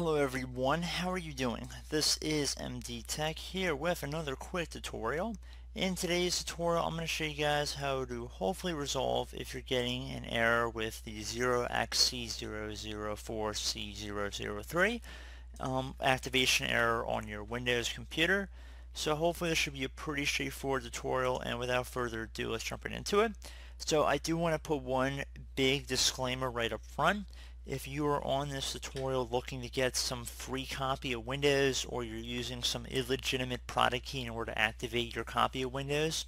Hello everyone, how are you doing? This is MD Tech here with another quick tutorial. In today's tutorial I'm going to show you guys how to hopefully resolve if you're getting an error with the 0xC004C003 um, activation error on your Windows computer. So hopefully this should be a pretty straightforward tutorial and without further ado let's jump right into it. So I do want to put one big disclaimer right up front if you are on this tutorial looking to get some free copy of Windows or you're using some illegitimate product key in order to activate your copy of Windows,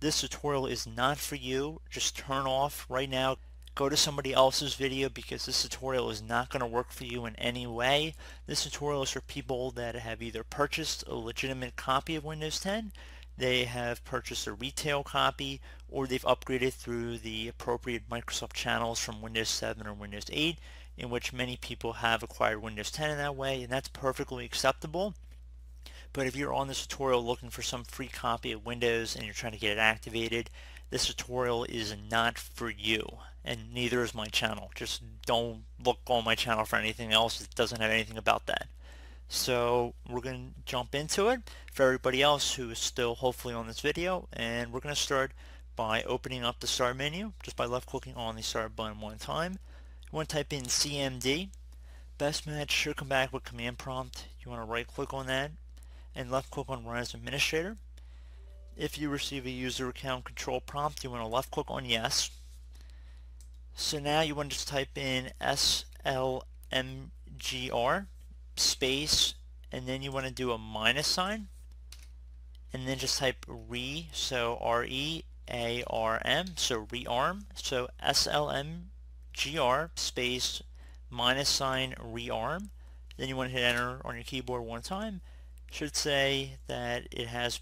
this tutorial is not for you. Just turn off right now. Go to somebody else's video because this tutorial is not going to work for you in any way. This tutorial is for people that have either purchased a legitimate copy of Windows 10 they have purchased a retail copy or they've upgraded through the appropriate Microsoft channels from Windows 7 or Windows 8 in which many people have acquired Windows 10 in that way and that's perfectly acceptable. But if you're on this tutorial looking for some free copy of Windows and you're trying to get it activated, this tutorial is not for you and neither is my channel. Just don't look on my channel for anything else. It doesn't have anything about that. So we're going to jump into it for everybody else who is still hopefully on this video and we're going to start by opening up the start menu just by left clicking on the start button one time. You want to type in CMD. Best match should come back with command prompt. You want to right click on that and left click on run as administrator. If you receive a user account control prompt you want to left click on yes. So now you want to just type in SLMGR space and then you want to do a minus sign and then just type re so R-E-A-R-M so rearm so S-L-M-G-R space minus sign rearm then you want to hit enter on your keyboard one time should say that it has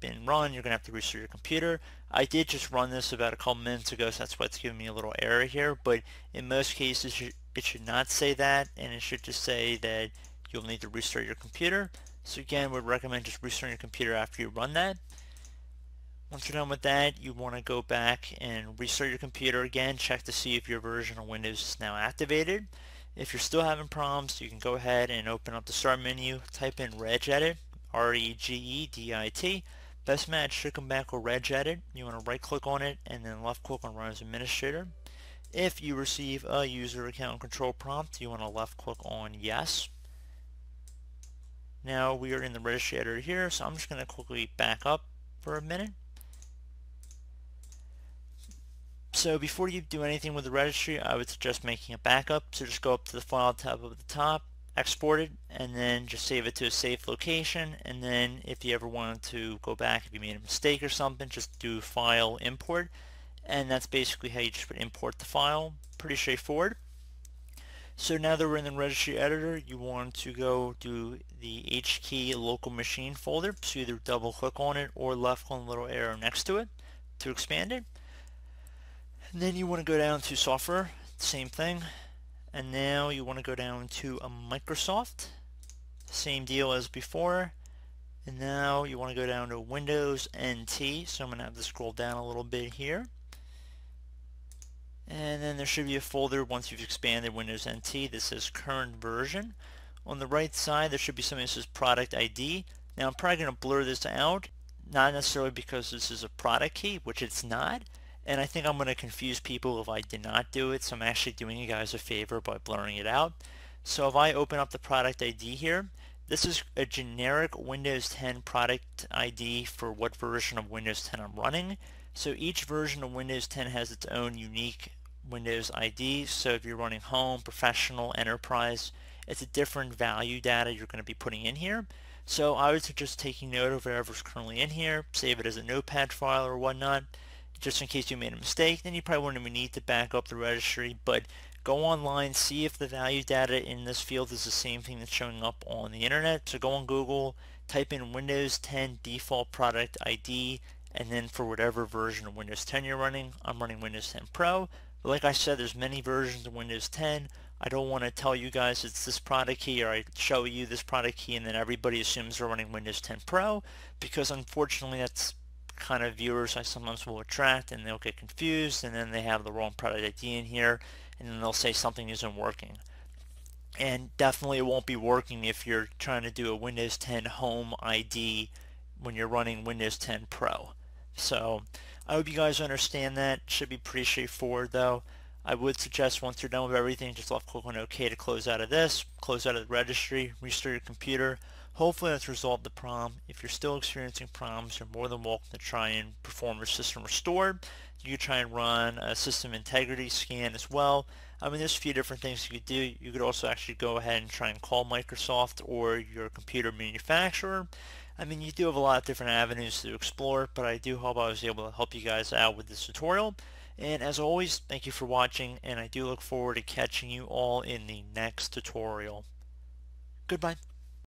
been run you're gonna have to restart your computer I did just run this about a couple minutes ago so that's why it's giving me a little error here but in most cases it should not say that and it should just say that you'll need to restart your computer. So again, would recommend just restarting your computer after you run that. Once you're done with that, you want to go back and restart your computer again, check to see if your version of Windows is now activated. If you're still having problems, you can go ahead and open up the start menu, type in regedit, R-E-G-E-D-I-T. Best match should come back with regedit. You want to right click on it and then left click on run as administrator. If you receive a user account control prompt, you want to left click on yes. Now we are in the registry editor here, so I'm just going to quickly back up for a minute. So before you do anything with the registry, I would suggest making a backup. So just go up to the File tab at the top, export it, and then just save it to a safe location. And then if you ever wanted to go back, if you made a mistake or something, just do File, Import and that's basically how you just import the file. Pretty straightforward. So now that we're in the registry editor, you want to go to the HKey local machine folder. So either double click on it or left on the little arrow next to it to expand it. And then you want to go down to software, same thing. And now you want to go down to a Microsoft, same deal as before. And now you want to go down to Windows NT. So I'm going to have to scroll down a little bit here and then there should be a folder once you've expanded Windows NT that says current version. On the right side there should be something that says product ID. Now I'm probably going to blur this out, not necessarily because this is a product key, which it's not, and I think I'm going to confuse people if I did not do it, so I'm actually doing you guys a favor by blurring it out. So if I open up the product ID here, this is a generic Windows 10 product ID for what version of Windows 10 I'm running. So each version of Windows 10 has its own unique Windows ID. So if you're running home, professional, enterprise, it's a different value data you're going to be putting in here. So I would suggest taking note of whatever's currently in here, save it as a notepad file or whatnot, just in case you made a mistake. Then you probably won't even need to back up the registry, but go online, see if the value data in this field is the same thing that's showing up on the internet. So go on Google, type in Windows 10 default product ID, and then for whatever version of Windows 10 you're running, I'm running Windows 10 Pro. But like I said, there's many versions of Windows 10. I don't want to tell you guys it's this product key or I show you this product key and then everybody assumes they're running Windows 10 Pro because unfortunately that's kind of viewers I sometimes will attract and they'll get confused and then they have the wrong product ID in here and then they'll say something isn't working. and definitely it won't be working if you're trying to do a Windows 10 Home ID when you're running Windows 10 Pro. So I hope you guys understand that. Should be pretty straightforward though. I would suggest once you're done with everything, just left click on OK to close out of this, close out of the registry, restart your computer. Hopefully that's resolved the problem. If you're still experiencing problems, you're more than welcome to try and perform your system restore. You could try and run a system integrity scan as well. I mean, there's a few different things you could do. You could also actually go ahead and try and call Microsoft or your computer manufacturer. I mean, you do have a lot of different avenues to explore, but I do hope I was able to help you guys out with this tutorial. And as always, thank you for watching, and I do look forward to catching you all in the next tutorial. Goodbye.